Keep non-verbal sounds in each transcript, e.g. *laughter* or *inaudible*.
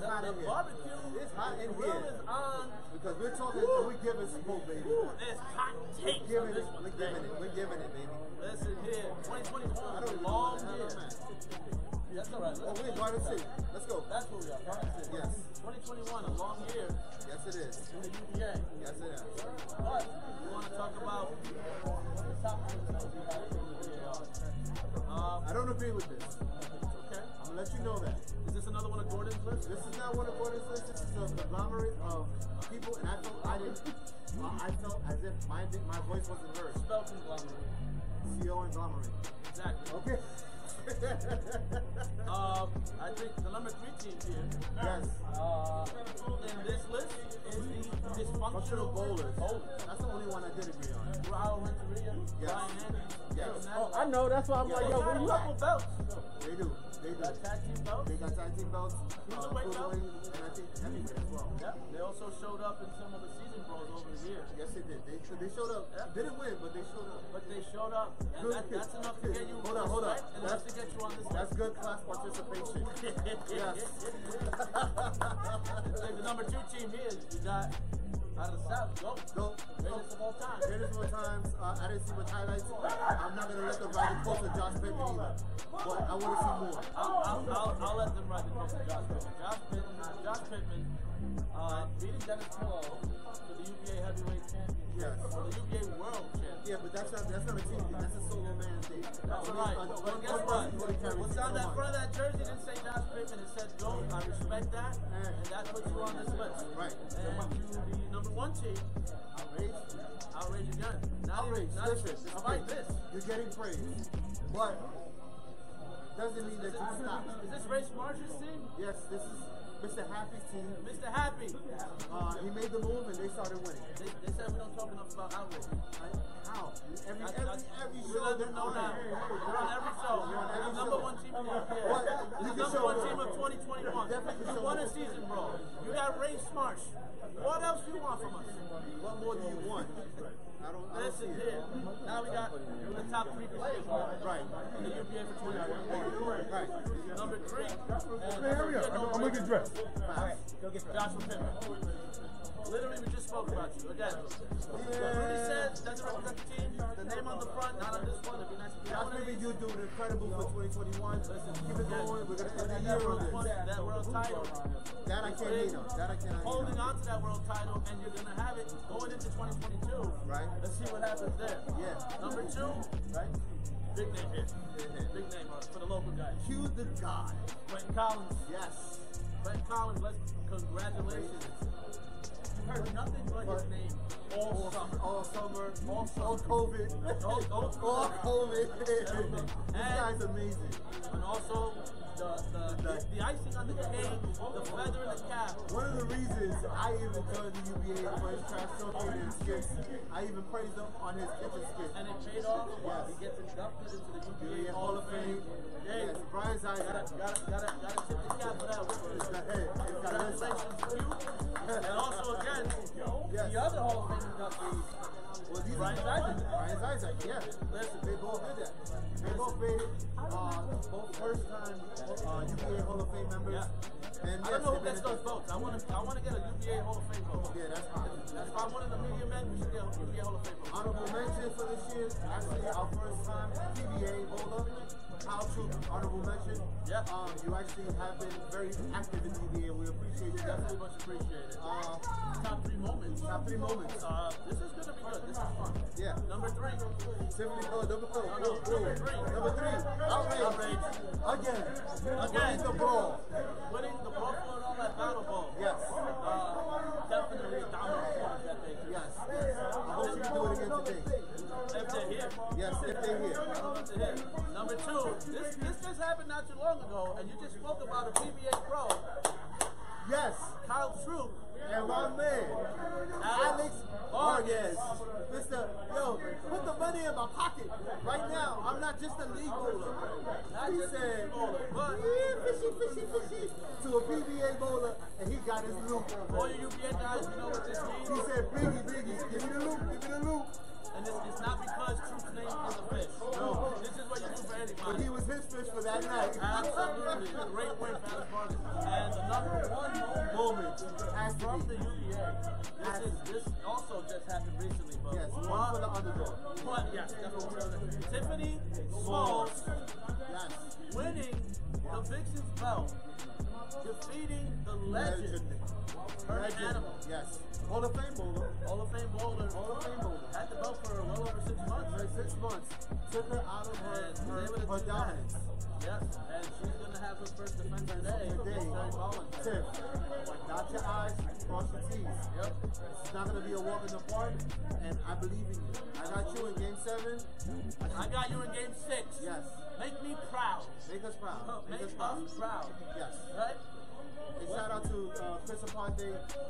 Yeah. is on. Because we're talking, Woo. we're giving smoke, baby. Ooh, there's hot We're takes on giving this it, one we're giving it, we're giving it, baby. Listen here, 2021 is a long year. what the hell I'm at. That's all right. Oh, Let's- we're in Garden City. Let's go. That's what we are. Garden City. Yes. 2021, a long year Yes, it is. in the UBA. Yes, it is. But we want to talk about the top six we have in the VAR. Um, I don't agree with this. okay. I'm gonna let you know that. Is this another one of Gordon's list? This is not one of Gordon's lists. This is a conglomerate of people, and I felt I didn't. Uh, I felt as if my my voice wasn't heard. Spell conglomerate. CO conglomerate. Exactly. Okay. *laughs* Um, I think the number three team here yes. uh, in this list is the dysfunctional Functional bowlers. bowlers. That's the only one I did agree on. Raul Renteria, Yes. Brian Andrews, Yes. Oh, I know. That's why I'm like, yo, They where got you a couple at? belts. They do. They do. Got tag team belts. They got tag team belts, uh, Cruiserweight belt. cruiserweight, and I think heavyweight as well. Yeah, they also showed up in some of the season bros over the years. Yes, they did. They, they showed up. Yeah. Didn't win, but they showed up. But they showed up, and Good. that, that's enough to get you Hold on, hold on. enough to get you on this That's good class participation. *laughs* yes. The number two team here, you got out of the South, go. Go. Greatest of all time. Greatest of all times. Uh, I didn't see much highlights. I'm not gonna let them ride the coast of Josh Pittman either. But I want to see more. I'll, I'll, I'll, I'll let them ride the coast of Josh Pittman. Josh Pittman, Josh Pittman uh, beating Dennis Pillow for the UBA heavyweight championship, Yes. or the UBA world championship. Yeah, but that's not that's not a team thing. That's a solo man thing. That's Only- right. But one- guess what? person really carries What's on that front of that jersey didn't say Josh Pittman. It said GOAT. I respect that. And that puts you on this list. Right. And to the number one team, outrage. Outrage again. Not Outrage. not Listen, despite okay, this. you're getting praise, but doesn't mean that you stop. is this Ray Marsh's team? Yes, this is Mr. Happy's team. Mr. Happy. Uh, he made the move and they started winning. They, they said we don't talk enough about outrage. Right? How? Every I- every I- every we show let they're them know on. now. We're on every show. You're on every number show. one team year. What? You the number one team of 2021. Definitely You won a season, bro. You got Ray Marsh. What else do you want from us? What more do you want? I don't. I don't Listen here. Now we got the top three players Right. For 2021. Right. Number three. hurry up. I'm, I'm gonna get dressed. Facts. Go get dressed. Joshua Pittman. Literally, we just spoke about you. Again, what Rudy said doesn't represent the team. The name on the front, not on this one. It'd be nice one of Pittman, you doing incredible for 2021. Listen, Keep it going. We're gonna end the That year on this. that world title. That I can't hate on. That I hate Holding on. to that world title, and you're gonna have it going into 2022. Right. Let's see what happens there. Yeah. Number two, Right? Big name here. Big name uh, for the local guys. Cue the God. Brent Collins. Yes. Brent Collins, let's congratulations. You heard nothing but his name all summer. All summer. All summer. All COVID. All- all- All COVID. This guy's amazing. And also the the, the, the icing on the cake, the feather in the cap. One of the reasons I even joined the UBA for his trash talking and skits, I even praised him on his kitchen skit. And it paid off. Yes. He gets inducted into the UBA UBA Hall of Fame. Yes, Brian gotta, Zeiser. gotta, gotta, gotta tip the cap for that one. It's got- hey, it's got this. Congratulations to you. *laughs* And also again, Yes. the other Hall of Fame inductees, Well, these Brian Zeiser. Brian Zeiser, yeah. Listen, they both did that. They both made it. Uh, both first time uh, UBA Hall of Fame members. Yeah. And I don't know who gets those votes. I want to, I want to get a UBA Hall of Fame vote. Yeah, that's fine. That's why one of the media men. We should get a UBA Hall of Fame vote. Honorable mention for this year, actually our first time PBA bowler. True, honorable mention. Yeah. Um, you actually have been very active in PBA. We appreciate you. Definitely much appreciated. Uh, Top three moments. top three moments. Uh, this is gonna be good. This is fun. Yeah. Number three. Tiffany, oh, number four. No, no, number three. Number three. Outrage. Outrage. Again. Again. Winning the ball. Winning the ball and all that battle ball. Yes. Uh, definitely dominant that day. Yes. I hope can do it again today. If they're here. Yes, they're here. I don't know if they're here. Number two. This this just happened not too long ago, and you just spoke about a PBA pro, Yes. Kyle Troup. And my man, Alex Vargas. Mr. Yo, put the money in my pocket right now. I'm not just a league bowler. Not He just said, but- yeah, fishy, fishy, fishy, to a PBA bowler, and he got his loop. All you UBA guys, you know what this means. He said, Biggie, Biggie, give me the loop, the UBA. This is this also just happened recently, but Yes, one for the underdog. But yes, definitely. Tiffany Smalls Yes. winning the Vixen's belt, defeating the legend, Legend. Her Animal, Yes. Hall of Fame bowler. Hall of Fame bowler, Hall of Fame bowler. had the belt for well over six months. For six months. Took her out of her, And her, her dominance. Yes, and she's gonna have her first defense today. Today. Tiff, your cross your T's. Yep. It's not going to be a walk in the park, and I believe in you. I got you in game seven. I got you in game six. Yes. Make me proud. Make us proud. Make, Make us proud. proud. Yes. Right? And shout out to uh, Chris Aparte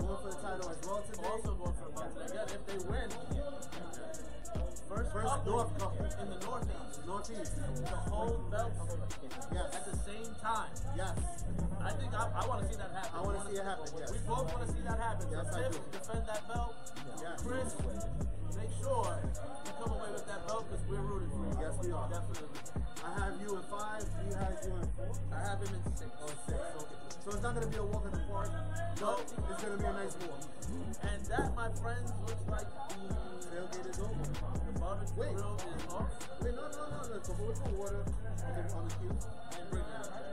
going for the title as well today. Also going for today. Again, if they win, first, First North couple. in the Northeast Northeast. to hold belts Yes. at the same time. Yes. I think I, I want to see that happen. I want to see it happen. Yes. We both want to see that happen. Yes, so I do. defend that belt. Yes. Chris, make sure you come away with that belt because we're rooting for you. Yes, we are. Definitely. I have you in five. He has you in four. I have him in six. Or six. Okay. So it's not going to be a walk in the park. No. It's going to be a nice walk. And that, my friends, looks like the, Tailgate Wait. grill is off. Wait, no, no, no, no. Go with the water on the, on the cue. And bring that.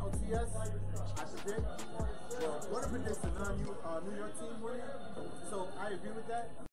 OTS, I predict. Well, what a prediction, non-New uh, New York team winning. So I agree with that.